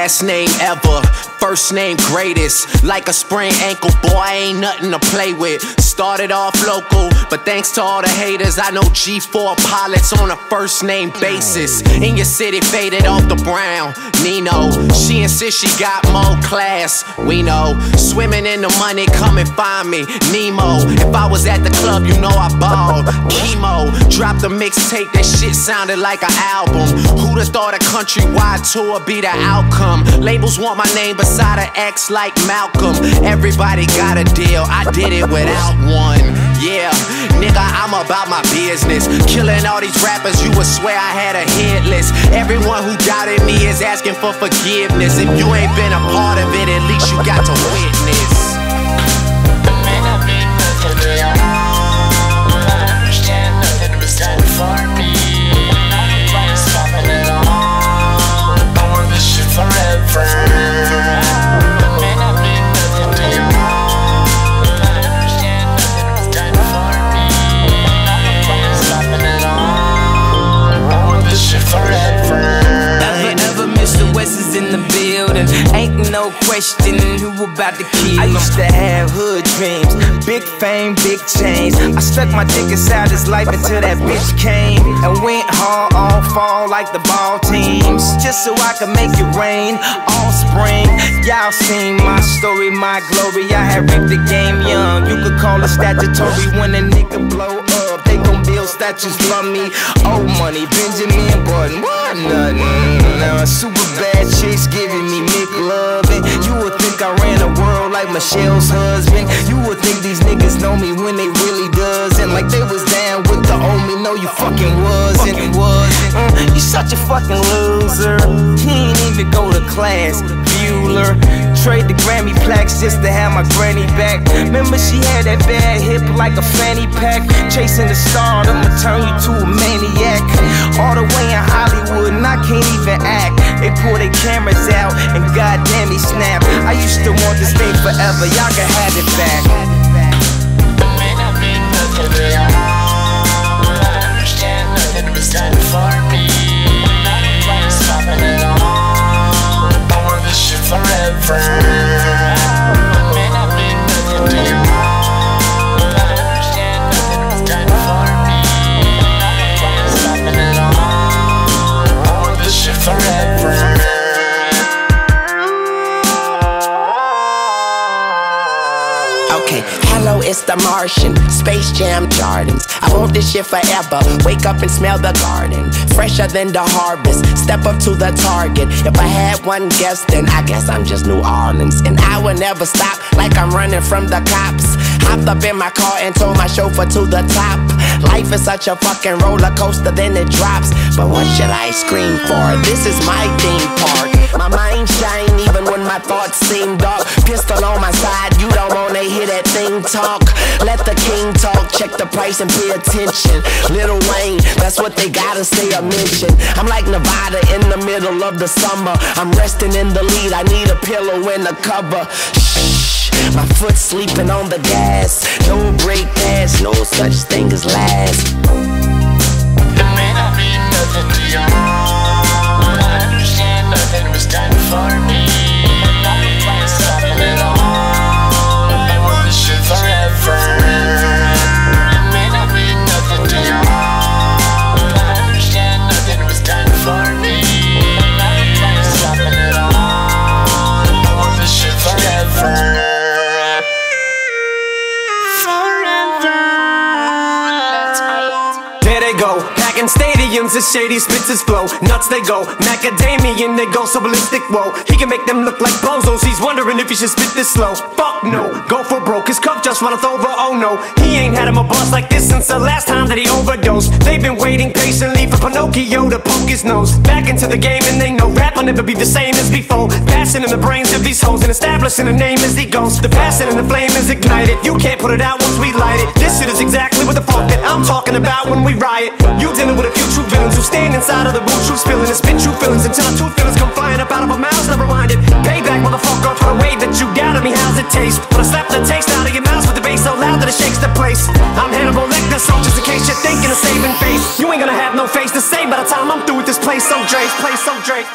Last name ever, first name greatest. Like a sprained ankle, boy, I ain't nothing to play with. Started off local, but thanks to all the haters, I know G4 pilots on a first name basis. In your city, faded off the brown. Nino, she insists she got more class. We know, swimming in the money, come and find me. Nemo, if I was at the club, you know I balled. Chemo, dropped a mixtape, that shit sounded like an album. who Who'da thought a countrywide tour be the outcome? Labels want my name beside an X like Malcolm. Everybody got a deal, I did it without one. Yeah, nigga, I'm about my business. Killing all these rappers, you would swear I had a hit list. Everyone who doubted me is asking for forgiveness. If you ain't been a part of it, at least you got to witness. No questioning who about to kill. I used to have hood dreams, big fame, big chains. I stuck my dick inside his life until that bitch came and went hard all fall like the ball teams, just so I could make it rain all spring. Y'all seen my story, my glory. I had ripped the game young. You could call it statutory when a nigga blow up. They gon' build statues for me. Old money, Benjamin Button, what nothing. Now super bad chicks giving me like Michelle's husband. You would think these niggas know me when they really doesn't. Like they was down with the old me. No, you fucking wasn't. wasn't. Mm, you such a fucking loser. He ain't even go to class. Bueller. Trade the Grammy plaques just to have my granny back. Remember she had that bad hip like a fanny pack. Chasing the star, I'ma turn you to a maniac. All the way in Hollywood, and I can't even act. They pull their cameras out, and goddamn he snap. I used to want this thing forever, y'all can have it back. Martian. Space Jam Jardins. I want this shit forever. Wake up and smell the garden. Fresher than the harvest. Step up to the target. If I had one guess, then I guess I'm just New Orleans. And I will never stop like I'm running from the cops. Hopped up in my car and told my chauffeur to the top. Life is such a fucking roller coaster, then it drops. But what should I scream for? This is my theme park. My mind shine even when my thoughts seem dark. Pistol on my side, you don't wanna hear that thing talk. Let the king talk, check the price and pay attention. Little Wayne, that's what they gotta say or mention. I'm like Nevada in the middle of the summer. I'm resting in the lead, I need a pillow and a cover. Shh, my foot sleeping on the gas. No break pass, no such thing as last. There they go, packing stadiums as shady spits his flow. Nuts they go, macadamian they go so ballistic. Whoa, he can make them look like bozos. He's wondering if he should spit this slow. Fuck no, go for broke. His cup just runneth over. Oh no, he ain't had him a bust like this since the last time that he overdosed. They've been waiting patiently for Pinocchio to poke his nose back into the game, and they know rap will never be the same as before. Passing in the brains of these hoes and establishing a name as he goes. The passion and the flame is ignited. You can't put it out once we light it. This shit is exactly what the fuck that I'm talking about when we riot. You dealing with a few true villains who stand inside of the boot, true spilling and spit true feelings until our true feelings come flying up out of our mouths. Never mind it. Payback, motherfucker, for the way that you got at me. How's it taste? When I slap the taste out of your mouth with the bass so loud that it shakes the place. I'm Hannibal Lecter, so just in case you're thinking of saving face, you ain't gonna have no face to say by the time I'm through with this place. So Drake, place so Drake.